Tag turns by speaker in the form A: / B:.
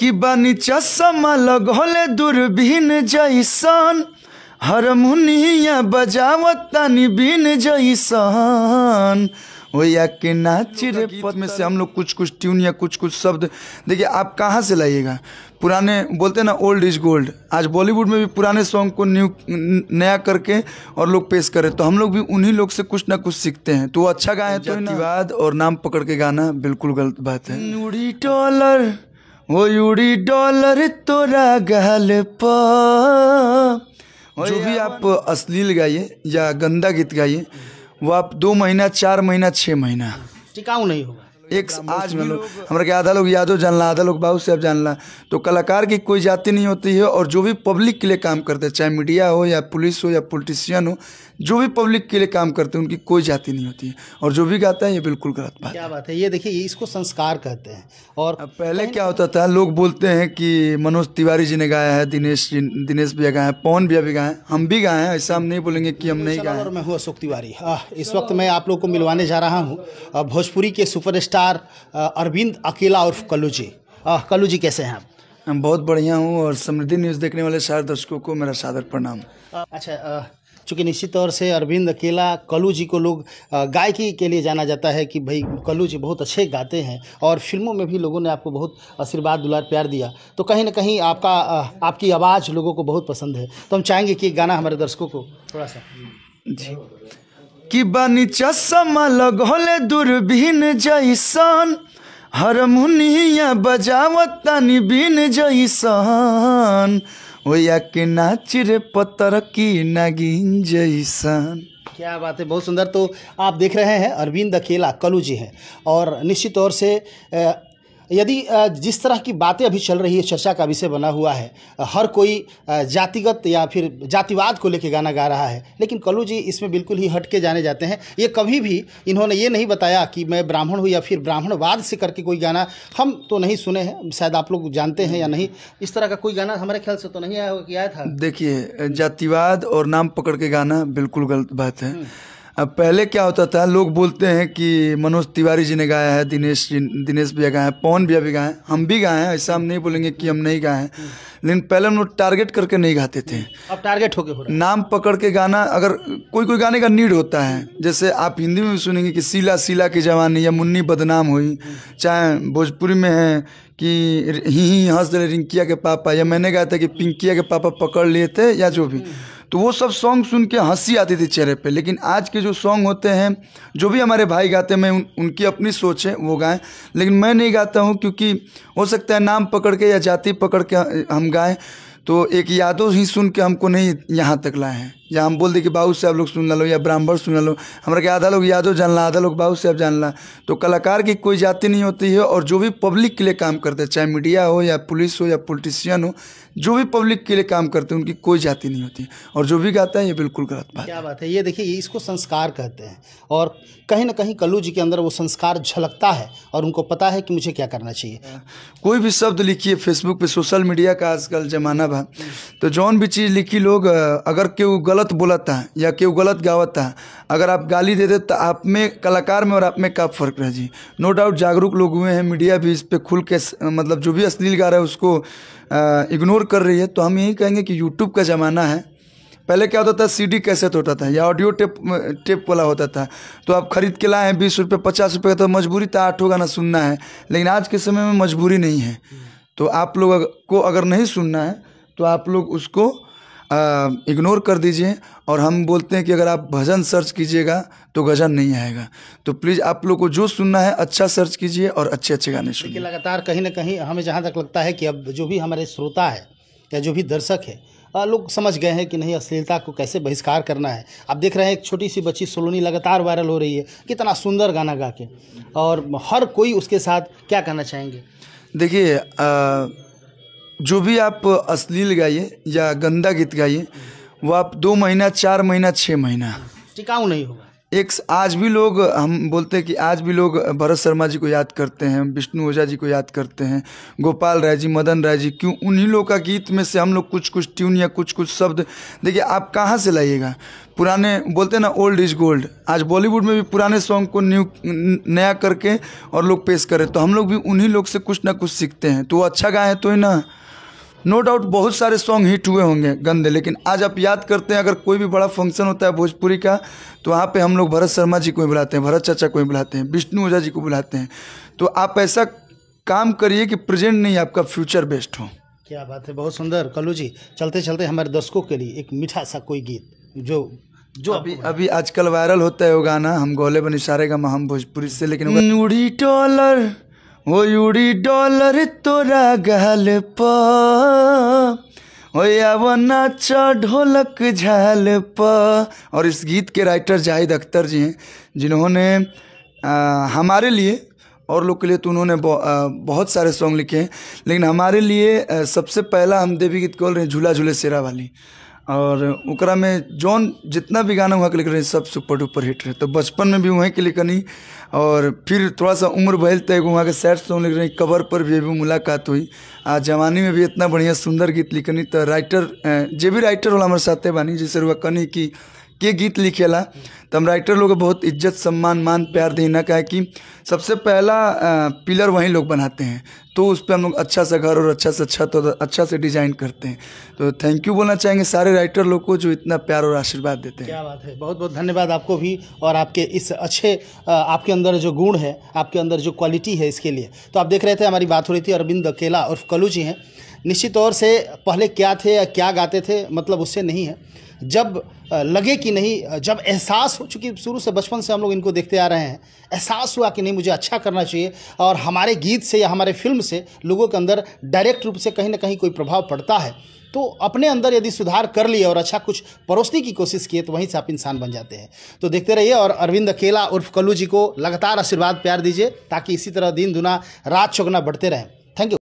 A: कि बानी चश्मा लगौले दूरबीन जैसन। हारमोनिया बजावत तानी बीन जैसन। ओया के नाच रे पद में से हम लोग कुछ कुछ ट्यून या कुछ कुछ शब्द देखिए आप कहाँ से लाइएगा? पुराने बोलते ना ओल्ड इज़ गोल्ड आज बॉलीवुड में भी पुराने सॉन्ग को न्यू नया करके और लोग पेश करें तो हम लोग भी उन्हीं लोग से कुछ ना कुछ सीखते हैं। तो वो अच्छा गाए तो जातिवाद और नाम पकड़ के गाना बिल्कुल गलत बात है। वो उड़ी डॉलर तोरा गाल पर जो भी आप अश्लील गाइए या गंदा गीत गाइए वो आप दो महीना चार महीना छः महीना।
B: टिकाऊ नहीं होगा।
A: एक आज भी लोग हमारे के आधा लोग यादव जानला आधा लोग बाबू साहब जानला तो कलाकार की कोई जाति नहीं होती है और जो भी पब्लिक के लिए काम करते हैं चाहे मीडिया हो या पुलिस हो या पॉलिटिशियन हो जो भी पब्लिक के लिए काम करते हैं उनकी कोई जाति नहीं होती है। और जो भी गाता है ये बिल्कुल गलत बात
B: क्या बात है? ये देखिए इसको संस्कार कहते हैं। और
A: पहले क्या होता था लोग बोलते हैं कि मनोज तिवारी जी ने गाया है दिनेश जी दिनेश भैया गाए हैं पवन भैया भी गाए हैं हम भी गाए हैं ऐसा हम नहीं बोलेंगे कि हम नहीं गाए
B: और मैं हूँ अशोक तिवारी। इस वक्त मैं आप लोग को मिलवाने जा रहा हूँ भोजपुरी के सुपरस्टार अ, अरविंद अकेला उर्फ़ कल्लू जी कल्लू जी कैसे हैं आप?
A: मैं बहुत बढ़िया हूँ और समृद्धि न्यूज़ देखने वाले सारे दर्शकों को मेरा सादर प्रणाम।
B: अच्छा चूँकि निश्चित तौर से अरविंद अकेला कल्लू जी को लोग गायकी के लिए जाना जाता है कि भाई कल्लू जी बहुत अच्छे गाते हैं और फ़िल्मों में भी लोगों ने आपको बहुत आशीर्वाद दुलार प्यार दिया। तो कहीं ना कहीं आपका आपकी आवाज़ लोगों को बहुत पसंद है। तो हम चाहेंगे कि गाना हमारे दर्शकों को। थोड़ा सा।
A: जी। कि बानी चश्मा लगौले दूरबीन जैसन। हारमोनिया बजावत तानी बीन जैसन। ओया के नाच रे पत्थर की नागिन जैसन।
B: क्या बात है, बहुत सुंदर। तो आप देख रहे हैं, अरविंद अकेला कलू जी हैं। और निश्चित तौर से यदि जिस तरह की बातें अभी चल रही है चर्चा का विषय बना हुआ है हर कोई जातिगत या फिर जातिवाद को लेकर गाना गा रहा है लेकिन कलू जी इसमें बिल्कुल ही हट के जाने जाते हैं। ये कभी भी इन्होंने ये नहीं बताया कि मैं ब्राह्मण हूँ या फिर ब्राह्मणवाद से करके कोई गाना हम तो नहीं सुने हैं शायद आप लोग जानते हैं या नहीं। इस तरह का कोई गाना हमारे ख्याल से तो नहीं आया होगा कि आया था?
A: देखिए जातिवाद और नाम पकड़ के गाना बिल्कुल गलत बात है। अब पहले क्या होता था? लोग बोलते हैं कि मनोज तिवारी जी ने गाया है दिनेश जी दिनेश भैया गाए हैं पवन भैया भी गाए हैं हम भी गाए हैं ऐसा हम नहीं बोलेंगे कि हम नहीं गाए हैं। लेकिन पहले हम लोग टारगेट करके नहीं गाते थे।
B: अब टारगेट होके हो रहा
A: नाम पकड़ के गाना अगर कोई कोई गाने का नीड होता है जैसे आप हिंदी में भी सुनेंगे कि सीला सीला की जवानी या मुन्नी बदनाम हुई चाहे भोजपुरी में है कि ही ही हंस रिंकिया के पापा या मैंने गाया था कि पिंकिया के पापा पकड़ लिए थे या जो भी। तो वो सब सॉन्ग सुन के हँसी आती थी चेहरे पे। लेकिन आज के जो सॉन्ग होते हैं जो भी हमारे भाई गाते हैं मैं उन, उनकी अपनी सोच है वो गाएँ। लेकिन मैं नहीं गाता हूँ क्योंकि हो सकता है नाम पकड़ के या जाति पकड़ के हम गाएँ। तो एक यादव ही सुन के हमको नहीं यहाँ तक लाए हैं। या हम बोल दे कि बाबू साहब लोग सुन लो या ब्राह्मण सुन लो। हमारे के आधा लोग यादव जानला आधा लोग बाबू साहब जानला तो कलाकार की कोई जाति नहीं होती है और जो भी पब्लिक के लिए काम करते हैं चाहे मीडिया हो या पुलिस हो या पॉलिटिशियन हो जो भी पब्लिक के लिए काम करते हैं उनकी कोई जाति नहीं होती। और जो भी गाता है ये बिल्कुल गलत बात
B: क्या बात है? ये देखिए इसको संस्कार कहते हैं। और कहीं ना कहीं कल्लू जी के अंदर वो संस्कार झलकता है और उनको पता है कि मुझे क्या करना चाहिए।
A: कोई भी शब्द लिखिए फेसबुक पर सोशल मीडिया का आजकल जमाना बा तो जौन भी चीज़ लिखी लोग अगर केहू गलत बोलता है या केहू गलत गावता है, अगर आप गाली दे दे तो आप में कलाकार में और आप में का फ़र्क रह जी। नो डाउट जागरूक लोग हुए हैं, मीडिया भी इस पर खुल के मतलब जो भी अश्लील गा रहा है उसको इग्नोर कर रही है। तो हम यही कहेंगे कि यूट्यूब का ज़माना है। पहले क्या होता था सीडी कैसेट होता था या ऑडियो टेप टेप वाला होता था। तो आप खरीद के लाए हैं बीस रुपये, पचास रुपये का तो मजबूरी था, आठों गाना सुनना है। लेकिन आज के समय में मजबूरी नहीं है। तो आप लोग को अगर नहीं सुनना है तो आप लोग उसको इग्नोर कर दीजिए और हम बोलते हैं कि अगर आप भजन सर्च कीजिएगा तो गजन नहीं आएगा। तो प्लीज़ आप लोग को जो सुनना है अच्छा सर्च कीजिए और अच्छे अच्छे गाने सुनिए।
B: लगातार कहीं ना कहीं हमें जहाँ तक लगता है कि अब जो भी हमारे श्रोता है या जो भी दर्शक है लोग समझ गए हैं कि नहीं अश्लीलता को कैसे बहिष्कार करना है। आप देख रहे हैं एक छोटी सी बच्ची सोलोनी लगातार वायरल हो रही है। कितना सुंदर गाना गा के। और हर कोई उसके साथ क्या कहना चाहेंगे?
A: देखिए जो भी आप अश्लील गाइए या गंदा गीत गाइए वो आप दो महीना चार महीना छः महीना।
B: टिकाऊ नहीं होगा।
A: एक आज भी लोग हम बोलते हैं कि आज भी लोग भरत शर्मा जी को याद करते हैं विष्णु ओझा जी को याद करते हैं गोपाल राय जी मदन राय जी क्यों? उन्हीं लोग का गीत में से हम लोग कुछ कुछ ट्यून या कुछ कुछ शब्द देखिए आप कहाँ से लाइएगा? पुराने बोलते हैं ना ओल्ड इज़ गोल्ड आज बॉलीवुड में भी पुराने सॉन्ग को न्यू नया करके और लोग पेश करें तो हम लोग भी उन्हीं लोग से कुछ ना कुछ सीखते हैं। तो वो अच्छा गाए तो ही ना। नो डाउट बहुत सारे सॉन्ग हिट हुए होंगे गंदे लेकिन आज आप याद करते हैं अगर कोई भी बड़ा फ़ंक्शन होता है भोजपुरी का तो वहाँ पे हम लोग भरत शर्मा जी को बुलाते हैं भरत चाचा को बुलाते हैं विष्णु ओझा जी को बुलाते हैं। तो आप ऐसा काम करिए कि प्रेजेंट नहीं आपका फ्यूचर बेस्ट हो।
B: क्या बात है बहुत सुंदर। कलू जी चलते चलते हमारे दर्शकों के लिए एक मीठा सा कोई गीत जो जो
A: अभी अभी आजकल वायरल होता है वो गाना हम गोले बनी सारे का हम भोजपुरी से लेकिन उड़ी वो उड़ी डॉलर तोरा गल पर वो नाच ढोलक झाल प। और इस गीत के राइटर जाहिद अख्तर जी हैं जिन्होंने हमारे लिए और लोग के लिए तो उन्होंने बहु, बहुत सारे सॉन्ग लिखे हैं लेकिन हमारे लिए सबसे पहला हम देवी गीत बोल रहे? हैं झूला झूले शेरा वाली और ओकरा में जौन जितना भी गाना वहाँ के लिख रही सब सुपर डुपर हिट रहे। तो बचपन में भी वहीं के लिखनी और फिर थोड़ा सा उम्र भैल तक वहाँ के सैड सॉन्ग लिख रही कवर पर भी अभी मुलाकात हुई। आ, जवानी में भी इतना बढ़िया सुंदर गीत लिखनी तो राइटर जे भी राइटर होला हमारे साथे बानी, जैसे रुआ कनी कि, के गीत लिखेला तो हम राइटर लोग बहुत इज़्ज़त, सम्मान, मान, प्यार, देना का है कि सबसे पहला पिलर वहीं लोग बनाते हैं। तो उस पर हम लोग अच्छा सा घर और अच्छा से अच्छा तो अच्छा से डिज़ाइन करते हैं। तो थैंक यू बोलना चाहेंगे सारे राइटर लोग को जो इतना प्यार और आशीर्वाद देते हैं।
B: क्या बात है। बहुत बहुत धन्यवाद आपको भी और आपके इस अच्छे आपके अंदर जो गुण है, आपके अंदर जो क्वालिटी है इसके लिए। तो आप देख रहे थे हमारी बात हो रही थी, अरविंद अकेला और कलू जी हैं। निश्चित तौर से पहले क्या थे या क्या गाते थे मतलब उससे नहीं है। जब लगे कि नहीं, जब हो चूँकि शुरू से बचपन से हम लोग इनको देखते आ रहे हैं। एहसास हुआ कि नहीं, मुझे अच्छा करना चाहिए। और हमारे गीत से या हमारे फ़िल्म से लोगों के अंदर डायरेक्ट रूप से कहीं ना कहीं कोई प्रभाव पड़ता है। तो अपने अंदर यदि सुधार कर लिए और अच्छा कुछ परोसने की कोशिश किए तो वहीं से आप इंसान बन जाते हैं। तो देखते रहिए और अरविंद अकेला उर्फ़ कल्लू जी को लगातार आशीर्वाद प्यार दीजिए, ताकि इसी तरह दिन दुना रात चौगना बढ़ते रहें। Thank you